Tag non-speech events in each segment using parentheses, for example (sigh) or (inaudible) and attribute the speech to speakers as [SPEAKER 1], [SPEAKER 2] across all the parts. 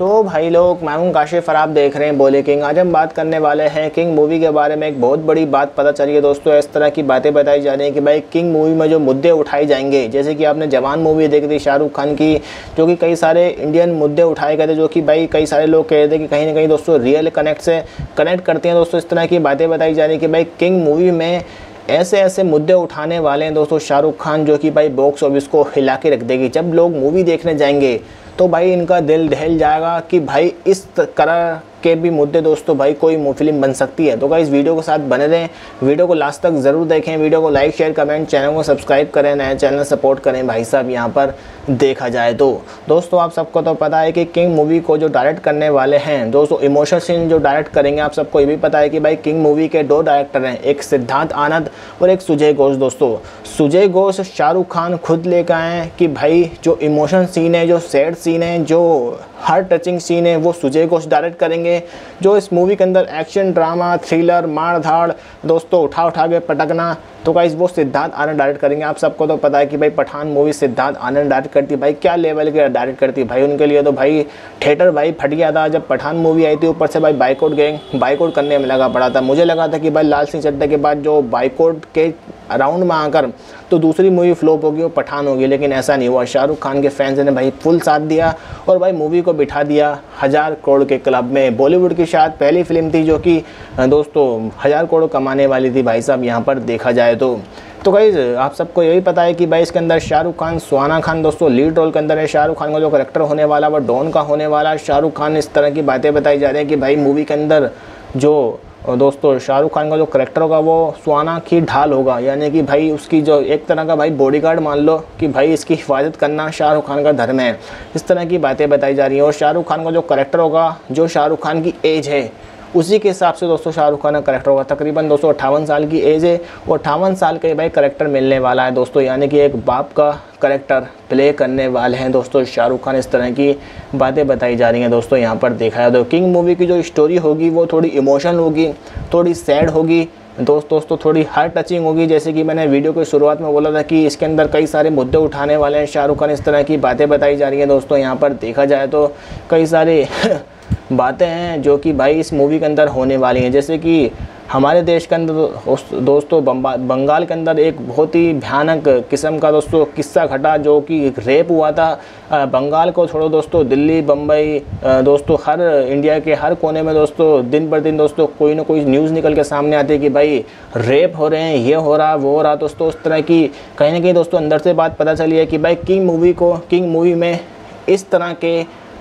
[SPEAKER 1] तो भाई लोग मैं हूँ काशिफ और आप देख रहे हैं, बोले किंग। आज हम बात करने वाले हैं किंग मूवी के बारे में। एक बहुत बड़ी बात पता चली है दोस्तों, इस तरह की बातें बताई जा रही हैं कि भाई किंग मूवी में जो मुद्दे उठाए जाएँगे, जैसे कि आपने जवान मूवी देखी थी, शाहरुख खान की, जो कि कई सारे इंडियन मुद्दे उठाए गए थे, जो कि भाई कई सारे लोग कह रहे थे कि कहीं ना कहीं दोस्तों रियल कनेक्ट से कनेक्ट करते हैं दोस्तों, इस तरह की बातें बताई जा रही है कि भाई किंग मूवी में ऐसे ऐसे मुद्दे उठाने वाले हैं दोस्तों, शाहरुख खान, जो कि भाई बॉक्स ऑफ़िस को हिला के रख देगी। जब लोग मूवी देखने जाएँगे तो भाई इनका दिल दहल जाएगा कि भाई इस तरह के भी मुद्दे दोस्तों भाई कोई फ़िल्म बन सकती है। तो भाई इस वीडियो के साथ बने रहें। वीडियो को लास्ट तक ज़रूर देखें। वीडियो को लाइक शेयर कमेंट चैनल को सब्सक्राइब करें। नए चैनल सपोर्ट करें भाई साहब, यहाँ पर देखा जाए तो। दोस्तों, आप सबको तो पता है कि किंग मूवी को जो डायरेक्ट करने वाले हैं, दोस्तों इमोशनल सीन जो डायरेक्ट करेंगे, आप सबको ये भी पता है कि भाई किंग मूवी के दो डायरेक्टर हैं, एक सिद्धांत आनंद और एक सुजय घोष, दोस्तों। सुजय घोष शाहरुख खान खुद लेकर आए कि भाई जो इमोशन सीन है, जो सैड सीन है, जो हार्ट टचिंग सीन है, वो सुजय घोष डायरेक्ट करेंगे, जो इस मूवी के अंदर एक्शन ड्रामा थ्रिलर मार धाड़ दोस्तों उठा उठा के पटकना तो गाइज़ वो सिद्धार्थ आनंद डायरेक्ट करेंगे। आप सबको तो पता है कि भाई पठान मूवी सिद्धार्थ आनंद डायरेक्ट करती भाई, क्या लेवल के डायरेक्ट करती भाई, उनके लिए तो भाई थिएटर भाई फट गया था। जब पठान मूवी आई थी, ऊपर से भाई बाइकआउट गए। बाइकआउट करने में लगा पड़ा था। मुझे लगा था कि भाई लाल सिंह चड्डा के बाद जो बाइकआउट के राउंड में आकर तो दूसरी मूवी फ्लॉप होगी, वो पठान होगी। लेकिन ऐसा नहीं हुआ। शाहरुख खान के फैंस ने भाई फुल साथ दिया और भाई मूवी को बिठा दिया हज़ार करोड़ के क्लब में। बॉलीवुड की शायद पहली फ़िल्म थी जो कि, दोस्तों, हज़ार करोड़ कमाने वाली थी। भाई साहब, यहाँ पर देखा जाए तो। तो भाई आप सबको यही पता है कि भाई इसके अंदर शाहरुख खान, सुहाना खान दोस्तों, लीड रोल के अंदर है। शाहरुख खान का जो करेक्टर होने वाला, वो डॉन का होने वाला। शाहरुख खान इस तरह की बातें बताई जा रही हैं कि भाई मूवी के अंदर जो दोस्तों, शाहरुख खान का जो करेक्टर होगा, वो सुहाना की ढाल होगा। यानी कि भाई उसकी जो एक तरह का भाई बॉडीगार्ड मान लो कि भाई इसकी हिफाजत करना शाहरुख खान का धर्म है। इस तरह की बातें बताई जा रही हैं। और शाहरुख खान का जो करेक्टर होगा, जो शाहरुख खान की एज है उसी के हिसाब से दोस्तों शाहरुख खान का करेक्टर होगा। तकरीबन दोस्तों अट्ठावन साल की एज है। और अट्ठावन साल का भाई करेक्टर मिलने वाला है दोस्तों। यानी कि एक बाप का करेक्टर प्ले करने वाले हैं दोस्तों शाहरुख खान। इस तरह की बातें बताई जा रही हैं दोस्तों। यहाँ पर देखा है तो किंग मूवी की जो स्टोरी होगी, वो थोड़ी इमोशनल होगी, थोड़ी सैड होगी। दोस्त, दोस्तों, थोड़ी हार्ट टचिंग होगी। जैसे कि मैंने वीडियो की शुरुआत में बोला था कि इसके अंदर कई सारे मुद्दे उठाने वाले हैं शाहरुख खान। इस तरह की बातें बताई जा रही हैं दोस्तों। यहाँ पर देखा जाए तो कई सारे (laughs) बातें हैं जो कि भाई इस मूवी के अंदर होने वाली हैं। जैसे कि हमारे देश के अंदर दोस्तों बंगाल के अंदर एक बहुत ही भयानक किस्म का दोस्तों किस्सा घटा जो कि रेप हुआ था। बंगाल को छोड़ो दोस्तों, दिल्ली बम्बई दोस्तों, हर इंडिया के हर कोने में दोस्तों, दिन पर दिन दोस्तों, कोई ना कोई न्यूज़ निकल के सामने आती है कि भाई रेप हो रहे हैं, ये हो रहा, वो हो रहा। दोस्तों, उस तरह की कहीं ना कहीं दोस्तों अंदर से बात पता चली है कि भाई किंग मूवी को किंग मूवी में इस तरह के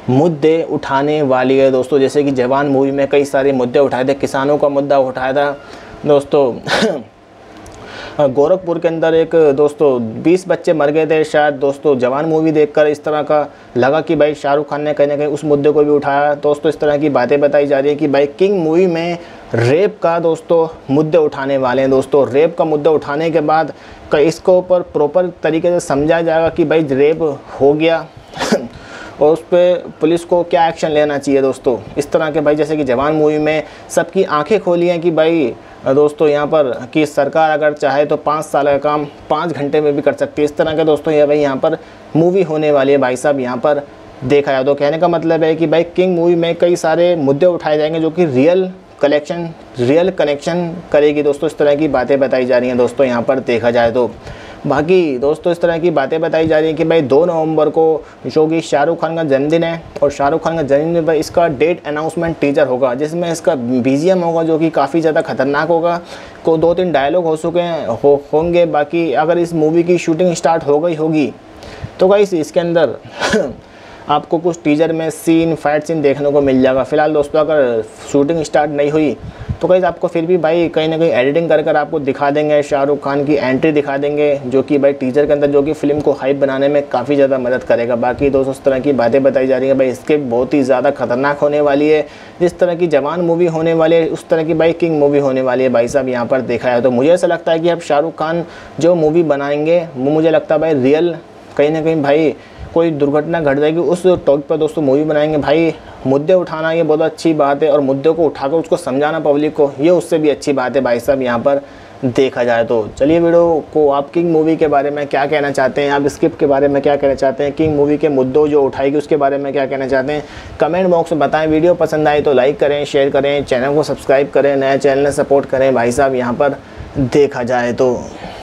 [SPEAKER 1] मुद्दे उठाने वाली है दोस्तों। जैसे कि जवान मूवी में कई सारे मुद्दे उठाए थे, किसानों का मुद्दा उठाया था। दोस्तों, (clears throat) गोरखपुर के अंदर एक दोस्तों 20 बच्चे मर गए थे शायद। दोस्तों, जवान मूवी देखकर इस तरह का लगा कि भाई शाहरुख खान ने कहीं ना कहीं उस मुद्दे को भी उठाया। दोस्तों, इस तरह की बातें बताई जा रही है कि भाई किंग मूवी में रेप का दोस्तों मुद्दे उठाने वाले हैं। दोस्तों, रेप का मुद्दा उठाने के बाद इसको ऊपर प्रॉपर तरीके से समझाया जाएगा कि भाई रेप हो गया। और उस पर पुलिस को क्या एक्शन लेना चाहिए दोस्तों? इस तरह के भाई, जैसे कि जवान मूवी में सबकी आँखें खोली हैं कि भाई, दोस्तों, यहाँ पर कि सरकार अगर चाहे तो पाँच साल का काम पाँच घंटे में भी कर सकती है। इस तरह के दोस्तों, ये भाई यहाँ पर मूवी होने वाली है। भाई साहब, यहाँ पर देखा जाए तो कहने का मतलब है कि भाई किंग मूवी में कई सारे मुद्दे उठाए जाएँगे जो कि रियल कलेक्शन रियल कनेक्शन करेगी। दोस्तों, इस तरह की बातें बताई जा रही हैं। दोस्तों, यहाँ पर देखा जाए तो बाकी दोस्तों, इस तरह की बातें बताई जा रही हैं कि भाई दो नवंबर को जो कि शाहरुख खान का जन्मदिन है और शाहरुख खान का जन्मदिन पर इसका डेट अनाउंसमेंट टीजर होगा, जिसमें इसका बीजीएम होगा, जो कि काफ़ी ज़्यादा खतरनाक होगा। को दो तीन डायलॉग हो चुके हैं, हो, होंगे, बाकी अगर इस मूवी की शूटिंग स्टार्ट हो गई होगी तो कहीं इसके अंदर (laughs) आपको कुछ टीजर में सीन फाइट सीन देखने को मिल जाएगा। फ़िलहाल दोस्तों, अगर शूटिंग स्टार्ट नहीं हुई तो कहीं आपको फिर भी भाई कहीं ना कहीं एडिटिंग कर कर आपको दिखा देंगे, शाहरुख खान की एंट्री दिखा देंगे, जो कि भाई टीजर के अंदर जो कि फ़िल्म को हाइप बनाने में काफ़ी ज़्यादा मदद करेगा। बाकी दोस्तों उस तरह की बातें बताई जा रही हैं, भाई इसके बहुत ही ज़्यादा खतरनाक होने वाली है। जिस तरह की जवान मूवी होने वाली है, उस तरह की भाई किंग मूवी होने वाली है, भाई साहब, यहाँ पर देखा है तो। मुझे ऐसा लगता है कि अब शाहरुख खान जो मूवी बनाएँगे वो मुझे लगता है भाई रियल कहीं ना कहीं भाई कोई दुर्घटना घट जाएगी, उस टॉपिक पर दोस्तों मूवी बनाएँगे। भाई, मुद्दे उठाना ये बहुत अच्छी बात है और मुद्दे को उठाकर उसको समझाना पब्लिक को, ये उससे भी अच्छी बात है भाई साहब, यहाँ पर देखा जाए तो। चलिए वीडियो को आप किंग मूवी के बारे में क्या कहना चाहते हैं, आप स्क्रिप्ट के बारे में क्या कहना चाहते हैं किंग मूवी के मुद्दों जो उठाएगी उसके बारे में क्या कहना चाहते हैं कमेंट बॉक्स में बताएँ। वीडियो पसंद आए तो लाइक करें शेयर करें चैनल को सब्सक्राइब करें, नया चैनल सपोर्ट करें, भाई साहब, यहाँ पर देखा जाए तो।